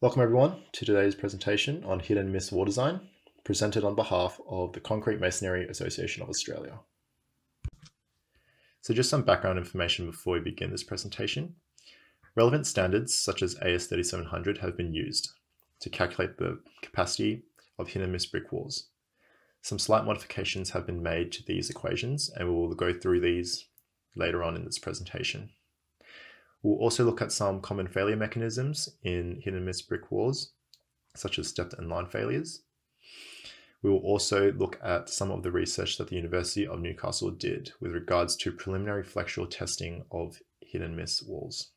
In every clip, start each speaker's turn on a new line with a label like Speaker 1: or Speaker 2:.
Speaker 1: Welcome everyone to today's presentation on hit and miss wall design, presented on behalf of the Concrete Masonry Association of Australia. So just some background information before we begin this presentation. Relevant standards such as AS3700 have been used to calculate the capacity of hit and miss brick walls. Some slight modifications have been made to these equations and we will go through these later on in this presentation. We'll also look at some common failure mechanisms in hit and miss brick walls, such as stepped and line failures. We will also look at some of the research that the University of Newcastle did with regards to preliminary flexural testing of hit and miss walls.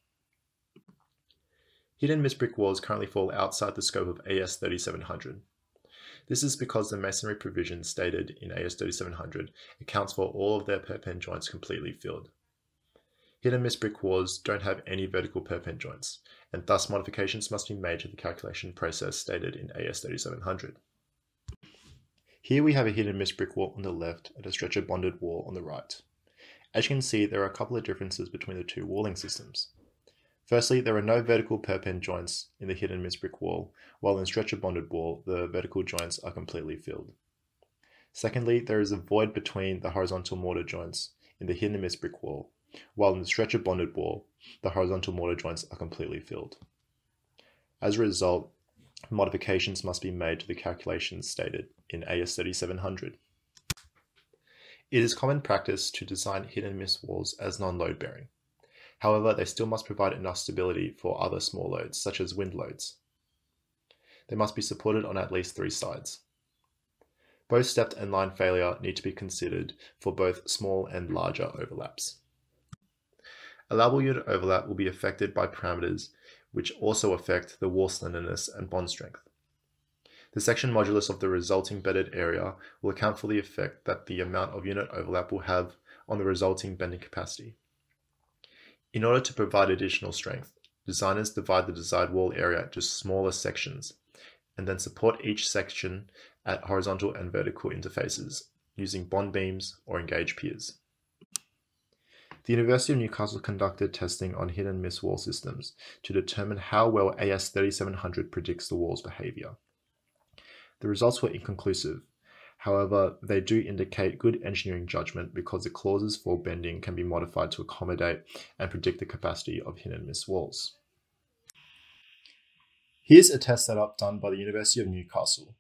Speaker 1: Hit and miss brick walls currently fall outside the scope of AS 3700. This is because the masonry provision stated in AS 3700 accounts for all of their perpen joints completely filled. Hit and miss brick walls don't have any vertical perpen joints, and thus modifications must be made to the calculation process stated in AS 3700. Here we have a hit and miss brick wall on the left and a stretcher bonded wall on the right. As you can see, there are a couple of differences between the two walling systems. Firstly, there are no vertical perpen joints in the hit and miss brick wall, while in stretcher bonded wall, the vertical joints are completely filled. Secondly, there is a void between the horizontal mortar joints in the hit and miss brick wall, while in the stretcher bonded wall, the horizontal mortar joints are completely filled. As a result, modifications must be made to the calculations stated in AS 3700. It is common practice to design hit and miss walls as non-load bearing. However, they still must provide enough stability for other small loads, such as wind loads. They must be supported on at least three sides. Both stepped and line failure need to be considered for both small and larger overlaps. Allowable unit overlap will be affected by parameters which also affect the wall slenderness and bond strength. The section modulus of the resulting bedded area will account for the effect that the amount of unit overlap will have on the resulting bending capacity. In order to provide additional strength, designers divide the desired wall area into smaller sections and then support each section at horizontal and vertical interfaces using bond beams or engaged piers. The University of Newcastle conducted testing on hit and miss wall systems to determine how well AS 3700 predicts the wall's behavior. The results were inconclusive. However, they do indicate good engineering judgment because the clauses for bending can be modified to accommodate and predict the capacity of hit and miss walls. Here's a test setup done by the University of Newcastle.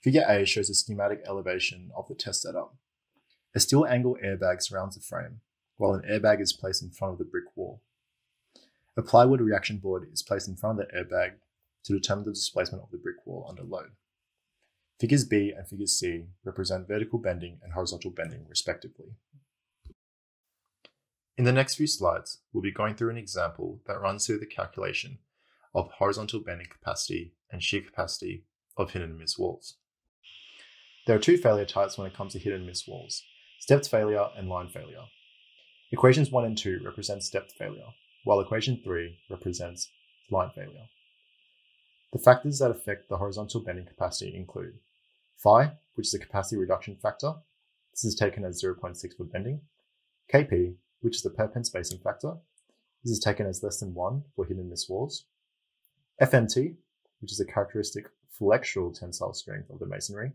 Speaker 1: Figure A shows a schematic elevation of the test setup. A steel angle airbag surrounds the frame while an airbag is placed in front of the brick wall. A plywood reaction board is placed in front of the airbag to determine the displacement of the brick wall under load. Figures B and Figures C represent vertical bending and horizontal bending respectively. In the next few slides, we'll be going through an example that runs through the calculation of horizontal bending capacity and shear capacity of hit and miss walls. There are two failure types when it comes to hit and miss walls, stepped failure and line failure. Equations 1 and 2 represent stepped failure, while equation 3 represents line failure. The factors that affect the horizontal bending capacity include phi, which is the capacity reduction factor. This is taken as 0.6 for bending. Kp, which is the perpen spacing factor. This is taken as less than 1 for hit and miss walls. FMT, which is the characteristic flexural tensile strength of the masonry.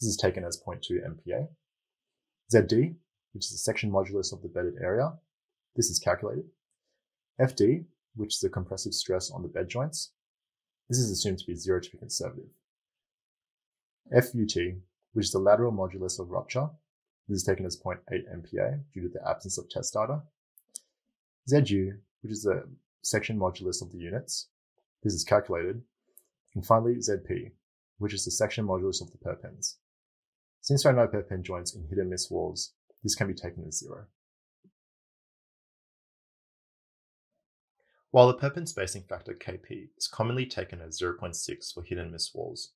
Speaker 1: This is taken as 0.2 MPa. ZD, which is the section modulus of the bedded area. This is calculated. FD, which is the compressive stress on the bed joints. This is assumed to be zero to be conservative. FUT, which is the lateral modulus of rupture. This is taken as 0.8 MPa due to the absence of test data. ZU, which is the section modulus of the units. This is calculated. And finally, ZP, which is the section modulus of the perpens. Since there are no perpen joints in hit and miss walls, this can be taken as zero. While the perpen spacing factor Kp is commonly taken as 0.6 for hit and miss walls,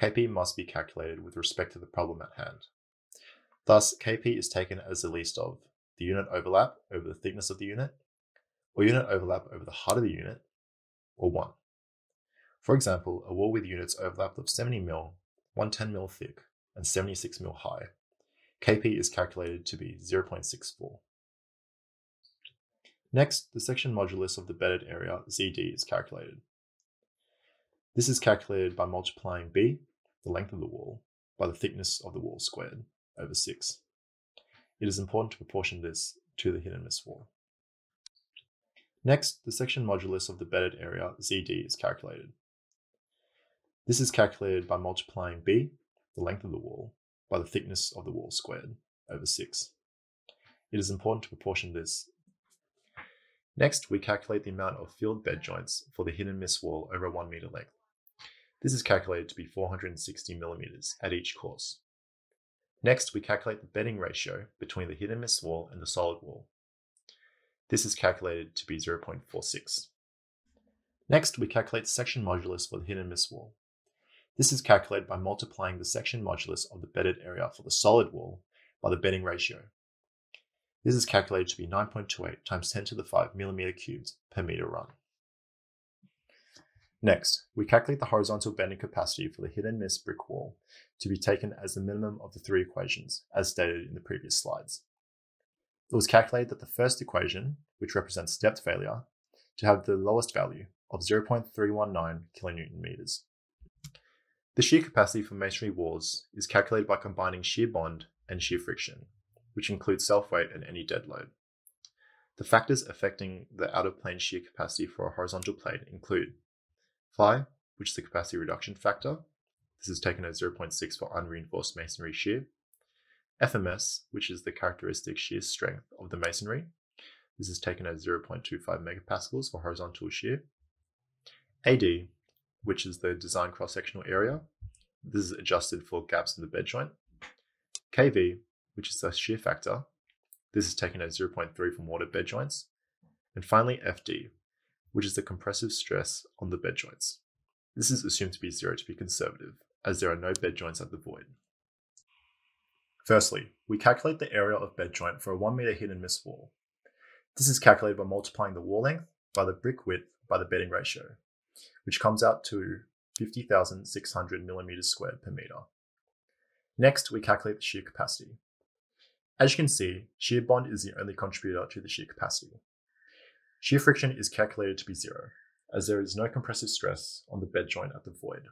Speaker 1: Kp must be calculated with respect to the problem at hand. Thus, Kp is taken as the least of the unit overlap over the thickness of the unit, or unit overlap over the height of the unit, or 1. For example, a wall with units overlapped of 70 mm, 110 mm thick, and 76 mm high Kp is calculated to be 0.64. Next, the section modulus of the bedded area ZD is calculated. This is calculated by multiplying b, the length of the wall, by the thickness of the wall squared over 6. It is important to proportion this to the hit and miss wall. Next, the section modulus of the bedded area ZD is calculated. This is calculated by multiplying b, the length of the wall, by the thickness of the wall squared over 6. It is important to proportion this. Next, we calculate the amount of filled bed joints for the hit and miss wall over a 1 meter length. This is calculated to be 460 millimeters at each course. Next, we calculate the bedding ratio between the hit and miss wall and the solid wall. This is calculated to be 0.46. Next, we calculate section modulus for the hit and miss wall. This is calculated by multiplying the section modulus of the bedded area for the solid wall by the bedding ratio. This is calculated to be 9.28 times 10 to the 5 millimeter cubed per meter run. Next, we calculate the horizontal bending capacity for the hit and miss brick wall to be taken as the minimum of the three equations, as stated in the previous slides. It was calculated that the first equation, which represents stepped failure, to have the lowest value of 0.319 kilonewton meters. The shear capacity for masonry walls is calculated by combining shear bond and shear friction, which includes self-weight and any dead load. The factors affecting the out-of-plane shear capacity for a horizontal plate include phi, which is the capacity reduction factor. This is taken as 0.6 for unreinforced masonry shear. FMS, which is the characteristic shear strength of the masonry. This is taken as 0.25 megapascals for horizontal shear. AD, which is the design cross-sectional area. This is adjusted for gaps in the bed joint. KV, which is the shear factor. This is taken as 0.3 for mortar bed joints. And finally, FD, which is the compressive stress on the bed joints. This is assumed to be zero to be conservative, as there are no bed joints at the void. Firstly, we calculate the area of bed joint for a 1 meter hit and miss wall. This is calculated by multiplying the wall length by the brick width by the bedding ratio, which comes out to 50,600 millimeters squared per meter. Next, we calculate the shear capacity. As you can see, shear bond is the only contributor to the shear capacity. Shear friction is calculated to be zero, as there is no compressive stress on the bed joint at the void.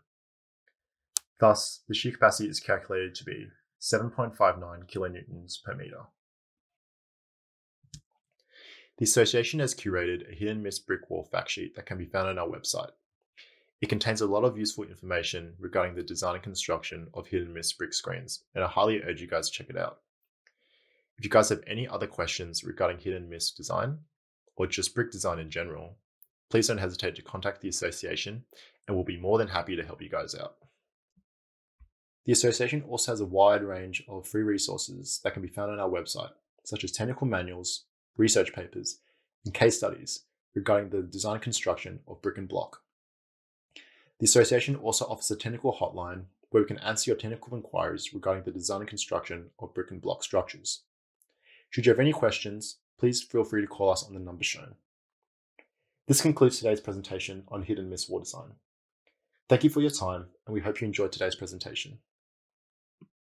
Speaker 1: Thus, the shear capacity is calculated to be 7.59 kilonewtons per meter. The association has curated a hit and miss brick wall fact sheet that can be found on our website. It contains a lot of useful information regarding the design and construction of hit and miss brick screens, and I highly urge you guys to check it out. If you guys have any other questions regarding hit and miss design, or just brick design in general, please don't hesitate to contact the association and we'll be more than happy to help you guys out. The association also has a wide range of free resources that can be found on our website, such as technical manuals, research papers, and case studies regarding the design and construction of brick and block. The association also offers a technical hotline where we can answer your technical inquiries regarding the design and construction of brick and block structures. Should you have any questions, please feel free to call us on the number shown. This concludes today's presentation on hit and miss wall design. Thank you for your time, and we hope you enjoyed today's presentation.